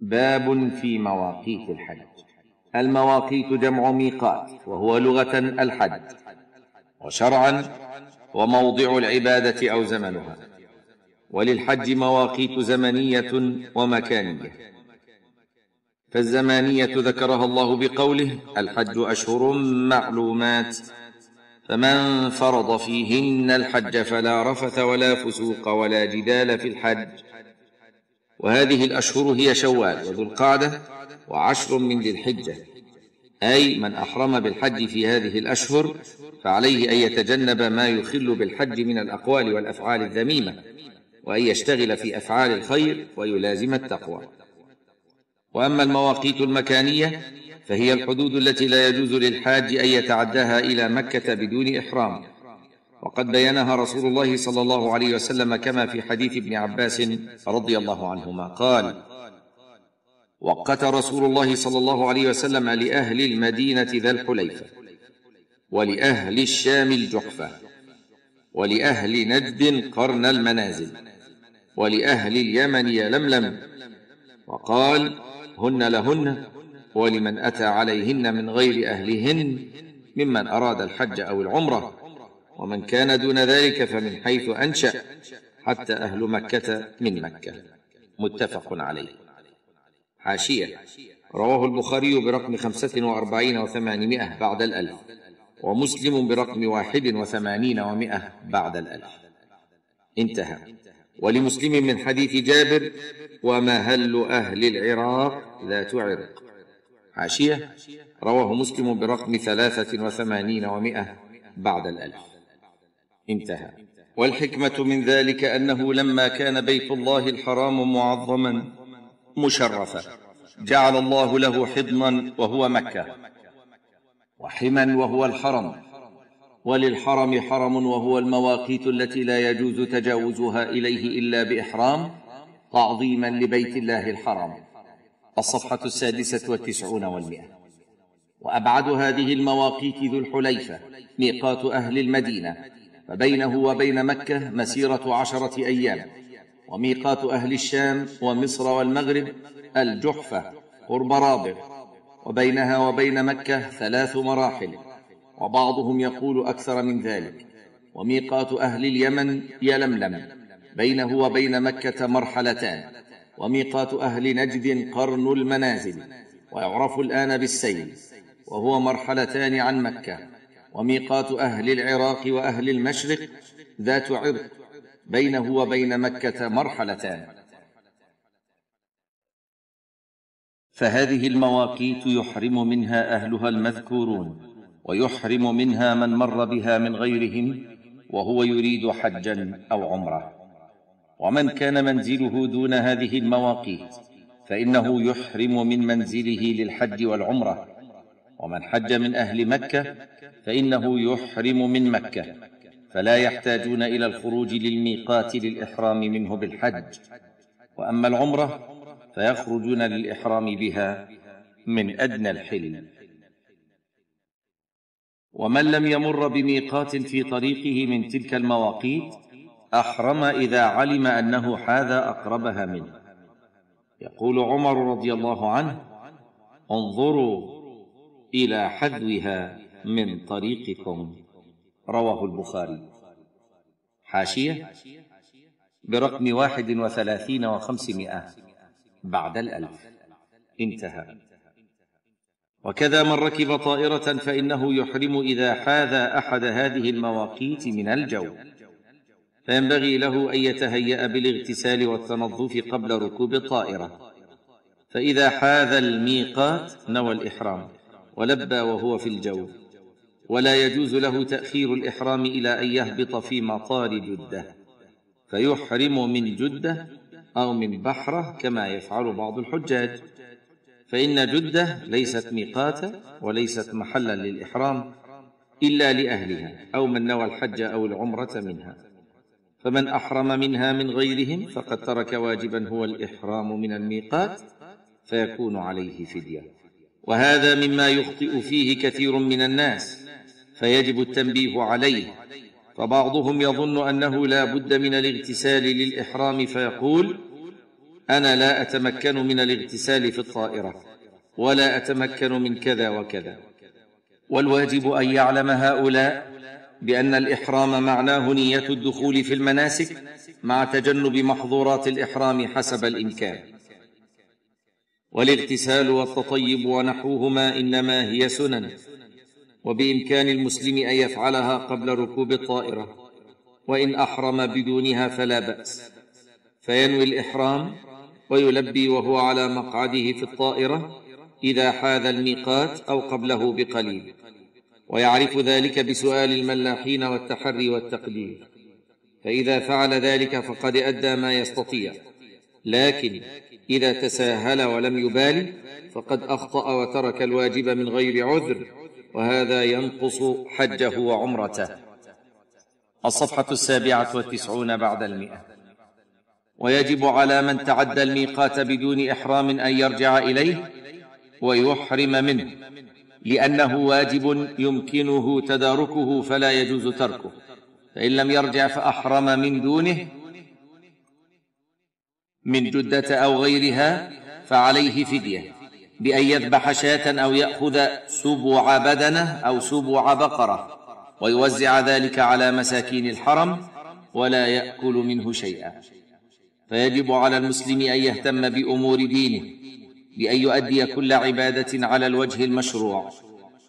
باب في مواقيت الحج. المواقيت جمع ميقات وهو لغة الحج وشرعا وموضع العبادة أو زمنها. وللحج مواقيت زمنية ومكانية. فالزمانية ذكرها الله بقوله الحج أشهر معلومات فمن فرض فيهن الحج فلا رفث ولا فسوق ولا جدال في الحج. وهذه الأشهر هي شوال وذو القعدة وعشر من ذي الحجة. أي من أحرم بالحج في هذه الأشهر فعليه أن يتجنب ما يخل بالحج من الأقوال والأفعال الذميمة وأن يشتغل في أفعال الخير ويلازم التقوى. وأما المواقيت المكانية فهي الحدود التي لا يجوز للحاج أن يتعداها إلى مكة بدون إحرام. وقد بينها رسول الله صلى الله عليه وسلم كما في حديث ابن عباس رضي الله عنهما قال وقت رسول الله صلى الله عليه وسلم لأهل المدينة ذا الحليفة ولأهل الشام الجحفة ولأهل نجد قرن المنازل ولأهل اليمن يلملم وقال هن لهن ولمن أتى عليهن من غير أهلهن ممن أراد الحج أو العمرة ومن كان دون ذلك فمن حيث أنشأ حتى أهل مكة من مكة. متفق عليه. حاشية. رواه البخاري برقم خمسة وأربعين وثمانمائة بعد الألف ومسلم برقم واحد وثمانين ومائة بعد الألف. انتهى. ولمسلم من حديث جابر ومهل أهل العراق ذات عرق. حاشية. رواه مسلم برقم ثلاثة وثمانين ومائة بعد الألف. انتهى. والحكمة من ذلك أنه لما كان بيت الله الحرام معظما مشرفا جعل الله له حضنا وهو مكة وحما وهو الحرم وللحرم حرم وهو المواقيت التي لا يجوز تجاوزها إليه إلا بإحرام تعظيما لبيت الله الحرام. الصفحة السادسة والتسعون والمئة. وأبعد هذه المواقيت ذو الحليفة ميقات أهل المدينة. فبينه وبين مكة مسيرة عشرة أيام وميقات أهل الشام ومصر والمغرب الجحفة قرب رابغ وبينها وبين مكة ثلاث مراحل وبعضهم يقول أكثر من ذلك وميقات أهل اليمن يلملم بينه وبين مكة مرحلتان وميقات أهل نجد قرن المنازل ويعرف الآن بالسيل وهو مرحلتان عن مكة. وميقات أهل العراق وأهل المشرق ذات عرق بينه وبين مكة مرحلتان. فهذه المواقيت يحرم منها أهلها المذكورون ويحرم منها من مر بها من غيرهم وهو يريد حجا أو عمرة. ومن كان منزله دون هذه المواقيت فإنه يحرم من منزله للحج والعمرة. ومن حج من أهل مكة فإنه يحرم من مكة فلا يحتاجون إلى الخروج للميقات للإحرام منه بالحج. وأما العمرة فيخرجون للإحرام بها من أدنى الحل. ومن لم يمر بميقات في طريقه من تلك المواقيت أحرم إذا علم أنه حاذ أقربها منه. يقول عمر رضي الله عنه انظروا إلى حذوها من طريقكم. رواه البخاري. حاشية برقم واحد وثلاثين وخمسمائة بعد الألف. انتهى. وكذا من ركب طائرة فإنه يحرم إذا حاذى أحد هذه المواقيت من الجو. فينبغي له أن يتهيأ بالاغتسال والتنظف قبل ركوب الطائرة. فإذا حاذ الميقات نوى الإحرام. ولبى وهو في الجو. ولا يجوز له تأخير الإحرام إلى أن يهبط في مطار جدة. فيحرم من جدة أو من بحرة كما يفعل بعض الحجاج. فإن جدة ليست ميقاتا وليست محلا للإحرام إلا لأهلها أو من نوى الحج أو العمرة منها. فمن أحرم منها من غيرهم فقد ترك واجبا هو الإحرام من الميقات فيكون عليه فدية. وهذا مما يخطئ فيه كثير من الناس فيجب التنبيه عليه. فبعضهم يظن أنه لا بد من الاغتسال للإحرام فيقول أنا لا أتمكن من الاغتسال في الطائرة ولا أتمكن من كذا وكذا. والواجب أن يعلم هؤلاء بأن الإحرام معناه نية الدخول في المناسك مع تجنب محظورات الإحرام حسب الإمكان. والاغتسال والتطيب ونحوهما إنما هي سنن وبإمكان المسلم أن يفعلها قبل ركوب الطائرة وإن أحرم بدونها فلا بأس. فينوي الإحرام ويلبي وهو على مقعده في الطائرة إذا حاذ الميقات أو قبله بقليل. ويعرف ذلك بسؤال الملاحين والتحري والتقدير فإذا فعل ذلك فقد أدى ما يستطيع. لكن إذا تساهل ولم يبال فقد أخطأ وترك الواجب من غير عذر وهذا ينقص حجه وعمرته. الصفحة السابعة والتسعون بعد المئة. ويجب على من تعدى الميقات بدون إحرام أن يرجع إليه ويحرم منه لأنه واجب يمكنه تداركه فلا يجوز تركه. فإن لم يرجع فأحرم من دونه من جدة أو غيرها فعليه فدية بأن يذبح شاة أو يأخذ سبع بدنة أو سبع بقرة ويوزع ذلك على مساكين الحرم ولا يأكل منه شيئا. فيجب على المسلم أن يهتم بأمور دينه بأن يؤدي كل عبادة على الوجه المشروع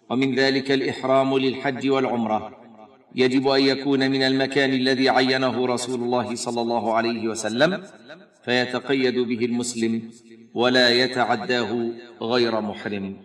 ومن ذلك الإحرام للحج والعمرة. يجب أن يكون من المكان الذي عينه رسول الله صلى الله عليه وسلم فيتقيد به المسلم ولا يتعداه غير محرم.